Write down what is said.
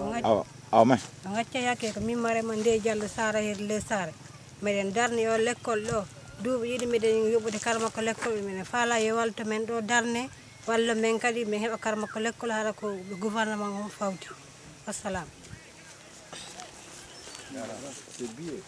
awa awa mai. nga caya ke mi mare man nde diallo sara her le sare meden darne yo l'école ɗo duuɓi ɗiɗi miɗen yoɓude karma ko lekol. Mi ne fala yo walta men ɗo darne walla min kadi me heba karma ko lekol haɗa ko gouvernement on fawti wassalam. Eh?